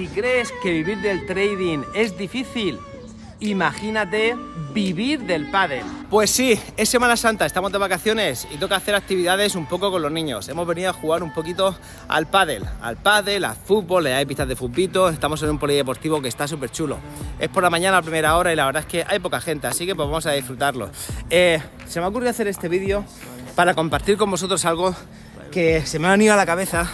Si crees que vivir del trading es difícil, imagínate vivir del pádel. Pues sí, es Semana Santa, estamos de vacaciones y toca hacer actividades un poco con los niños. Hemos venido a jugar un poquito al pádel, al pádel, al fútbol, hay pistas de futbito, estamos en un polideportivo que está súper chulo. Es por la mañana a primera hora y la verdad es que hay poca gente, así que pues vamos a disfrutarlo. Eh, se me ha ocurrido hacer este vídeo para compartir con vosotros algo que se me ha venido a la cabeza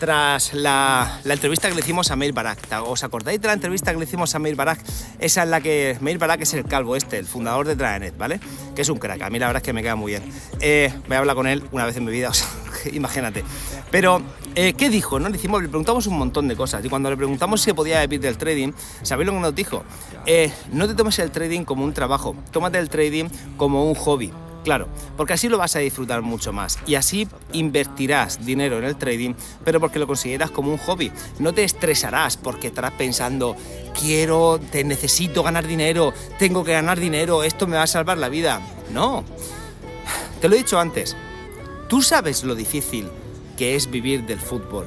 tras la, entrevista que le hicimos a Meir Barak. ¿Os acordáis de la entrevista que le hicimos a Meir Barak? Esa es la que Meir Barak es el calvo este, el fundador de Traenet, ¿vale? Que es un crack, a mí la verdad es que me queda muy bien. Eh, voy a hablar con él una vez en mi vida, o sea, imagínate. Pero, eh, ¿qué dijo? No? Le, hicimos, le preguntamos un montón de cosas y cuando le preguntamos si podía vivir del trading, ¿sabéis lo que nos dijo? Eh, no te tomes el trading como un trabajo, tómate el trading como un hobby. Claro, porque así lo vas a disfrutar mucho más y así invertirás dinero en el trading, pero porque lo consideras como un hobby. No te estresarás porque estarás pensando, quiero, te necesito ganar dinero, tengo que ganar dinero, esto me va a salvar la vida. No, te lo he dicho antes, tú sabes lo difícil que es vivir del fútbol,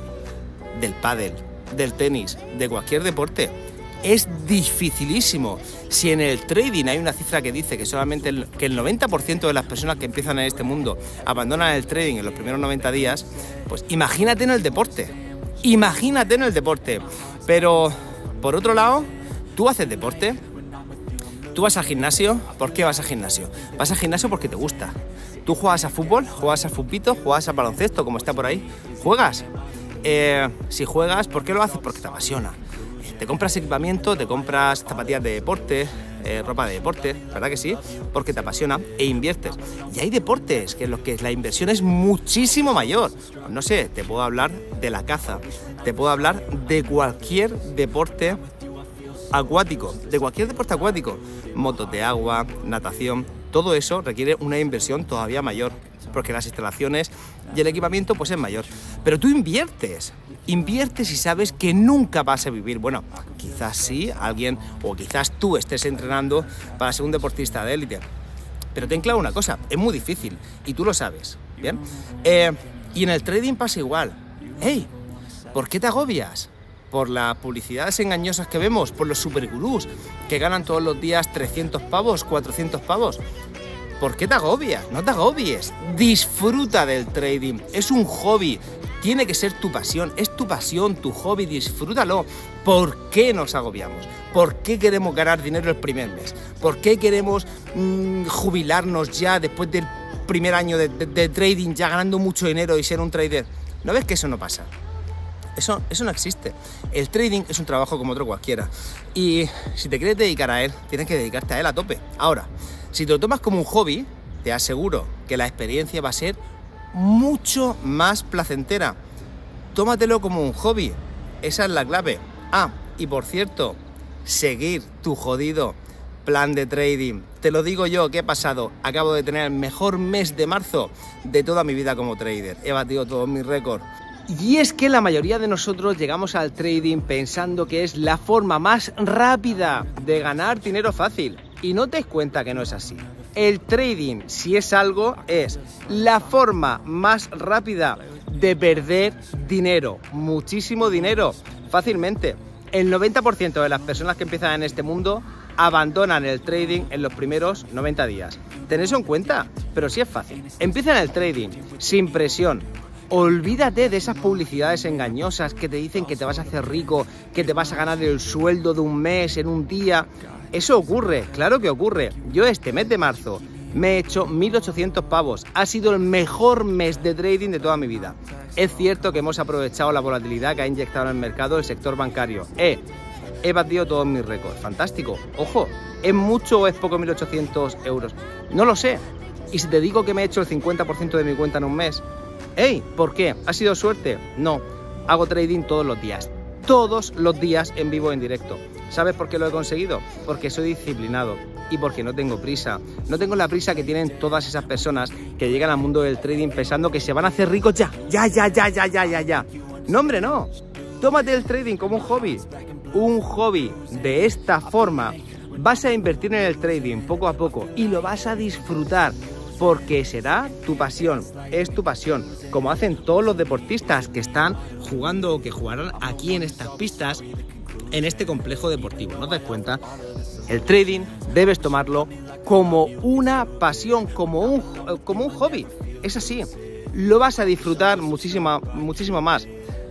del pádel, del tenis, de cualquier deporte es dificilísimo. Si en el trading hay una cifra que dice que solamente el, que el 90% de las personas que empiezan en este mundo abandonan el trading en los primeros 90 días, pues imagínate en el deporte. Imagínate en el deporte. Pero, por otro lado, tú haces deporte, Tú vas al gimnasio, ¿por qué vas al gimnasio? Vas al gimnasio porque te gusta. Tú juegas a fútbol, juegas a fútbol, juegas a baloncesto, como está por ahí. ¿Juegas? Eh, si juegas, ¿por qué lo haces? Porque te apasiona. Te compras equipamiento, te compras zapatillas de deporte, eh, ropa de deporte, ¿verdad que sí? Porque te apasiona e inviertes. Y hay deportes que en los que la inversión es muchísimo mayor. no sé, te puedo hablar de la caza, te puedo hablar de cualquier deporte acuático, de cualquier deporte acuático, motos de agua, natación, todo eso requiere una inversión todavía mayor, porque las instalaciones y el equipamiento pues es mayor. Pero tú inviertes, inviertes y sabes que nunca vas a vivir. Bueno, quizás sí, alguien o quizás tú estés entrenando para ser un deportista de élite. Pero ten claro una cosa, es muy difícil y tú lo sabes, ¿bien? Eh, y en el trading pasa igual. ¡Hey! ¿Por qué te agobias? Por las publicidades engañosas que vemos, por los supergurús que ganan todos los días 300 pavos, 400 pavos. ¿Por qué te agobias? No te agobies. Disfruta del trading. Es un hobby. Tiene que ser tu pasión. Es tu pasión, tu hobby. Disfrútalo. ¿Por qué nos agobiamos? ¿Por qué queremos ganar dinero el primer mes? ¿Por qué queremos mm, jubilarnos ya después del primer año de, trading, ya ganando mucho dinero y ser un trader? ¿No ves que eso no pasa? Eso, eso, no existe. El trading es un trabajo como otro cualquiera. Y si te quieres dedicar a él, tienes que dedicarte a él a tope. Ahora, si te lo tomas como un hobby, te aseguro que la experiencia va a ser mucho más placentera. Tómatelo como un hobby. Esa es la clave. Ah, y por cierto, seguir tu jodido plan de trading. Te lo digo yo, ¿qué he pasado? Acabo de tener el mejor mes de marzo de toda mi vida como trader. He batido todos mis récords. Y es que la mayoría de nosotros llegamos al trading pensando que es la forma más rápida de ganar dinero fácil. Y no te das cuenta que no es así. El trading, si es algo, es la forma más rápida de perder dinero, muchísimo dinero, fácilmente. El 90% de las personas que empiezan en este mundo abandonan el trading en los primeros 90 días. Tened eso en cuenta, pero sí es fácil. Empieza en el trading, sin presión, Olvídate de esas publicidades engañosas que te dicen que te vas a hacer rico, que te vas a ganar el sueldo de un mes en un día. Eso ocurre, claro que ocurre. Yo este mes de marzo me he hecho 1.800 pavos. Ha sido el mejor mes de trading de toda mi vida. Es cierto que hemos aprovechado la volatilidad que ha inyectado en el mercado el sector bancario. Eh, he batido todos mis récords. Fantástico. Ojo, ¿es mucho o es poco 1.800 euros? No lo sé. Y si te digo que me he hecho el 50% de mi cuenta en un mes, ¡Ey! ¿Por qué? ¿Ha sido suerte? No, hago trading todos los días. Todos los días en vivo en directo. ¿Sabes por qué lo he conseguido? Porque soy disciplinado y porque no tengo prisa. No tengo la prisa que tienen todas esas personas que llegan al mundo del trading pensando que se van a hacer ricos ya, ya, ya, ya, ya, ya, ya, ya. No, hombre, no. Tómate el trading como un hobby. Un hobby de esta forma vas a invertir en el trading poco a poco y lo vas a disfrutar porque será tu pasión, es tu pasión, como hacen todos los deportistas que están jugando o que jugarán aquí en estas pistas en este complejo deportivo. ¿No te das cuenta? El trading debes tomarlo como una pasión, como un, como un hobby. Es así. Lo vas a disfrutar muchísimo, muchísimo más.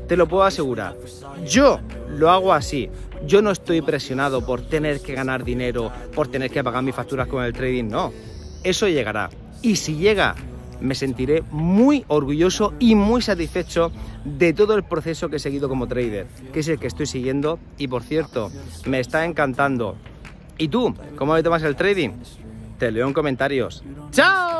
Te lo puedo asegurar. Yo lo hago así. Yo no estoy presionado por tener que ganar dinero, por tener que pagar mis facturas con el trading. No. Eso llegará. Y si llega, me sentiré muy orgulloso y muy satisfecho de todo el proceso que he seguido como trader, que es el que estoy siguiendo y por cierto, me está encantando. ¿Y tú? ¿Cómo te tomas el trading? Te leo en comentarios. ¡Chao!